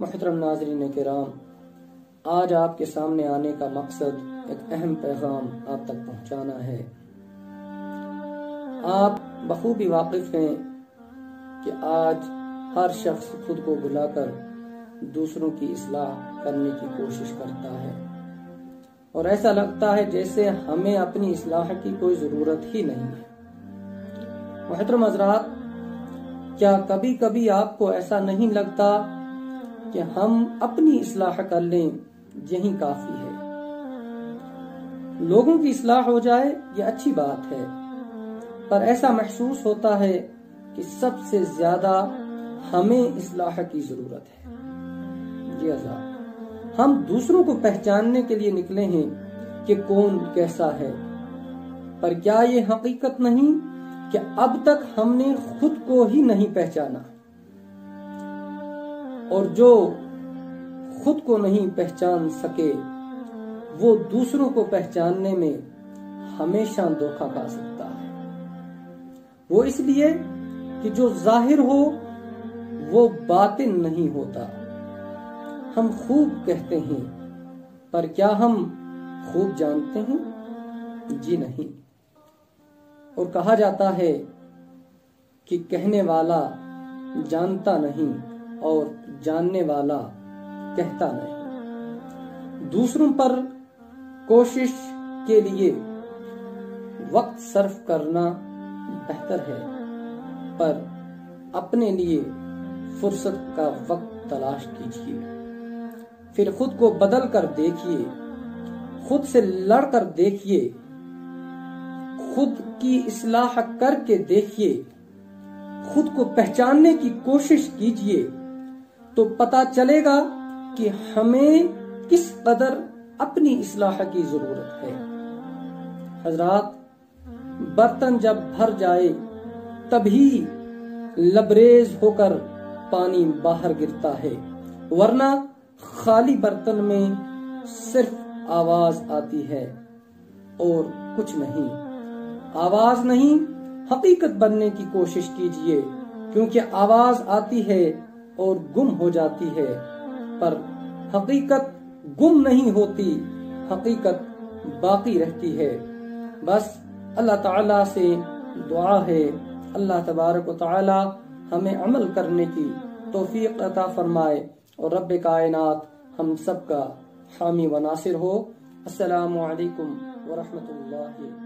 मोहतरम नाजरीन कराम, आज आपके सामने आने का मकसद एक अहम पैगाम आप तक पहुंचाना है। आप बखूबी वाकिफ हैं कि आज हर शख्स खुद को बुलाकर दूसरों की इसलाह करने की कोशिश करता है। और ऐसा लगता है जैसे हमें अपनी इसलाह की कोई ज़रूरत ही नहीं है। मोहतरम हजरात, क्या कभी कभी आपको ऐसा नहीं लगता कि हम अपनी इसलाह कर लें, यही काफ़ी है। लोगों की इसलाह हो जाए, ये अच्छी बात है। पर ऐसा महसूस होता है कि सबसे ज़्यादा हमें इसलाह की ज़रूरत है। जी आज़ाद हम दूसरों को पहचानने के लिए निकले हैं कि कौन कैसा है। पर क्या ये हकीकत नहीं कि अब तक हमने खुद को ही नहीं पहचाना? और जो खुद को नहीं पहचान सके, वो दूसरों को पहचानने में हमेशा धोखा खा सकता है। वो इसलिए कि जो ज़ाहिर हो, वो बातिन नहीं होता। हम खूब कहते हैं, पर क्या हम खूब जानते हैं? जी नहीं। और कहा जाता है कि कहने वाला जानता नहीं। और जानने वाला कहता नहीं। दूसरों पर कोशिश के लिए वक्त सर्फ करना बेहतर है, पर अपने लिए फुर्सत का वक्त तलाश कीजिए। फिर खुद को बदल कर देखिए, खुद से लड़कर देखिए, खुद की इसलाह करके देखिए, खुद को पहचानने की कोशिश कीजिए। तो पता चलेगा कि हमें किस कदर अपनी इसलाह की ज़रूरत है। हजरात, बर्तन जब भर जाए, तभी लबरेज होकर पानी बाहर गिरता है, वरना खाली बर्तन में सिर्फ़ आवाज़ आती है और कुछ नहीं। आवाज़ नहीं, हकीकत बनने की कोशिश कीजिए, क्योंकि आवाज़ आती है और गुम हो जाती है। पर हकीकत गुम नहीं होती, हकीकत बाकी रहती है। बस अल्लाह ताला से दुआ है। अल्लाह तबारक ताला हमें अमल करने की तोफीक अता फरमाए और रब कायनात हम सब का हामी व नासिर हो। अस्सलाम वालेकुम व रहमतुल्लाहि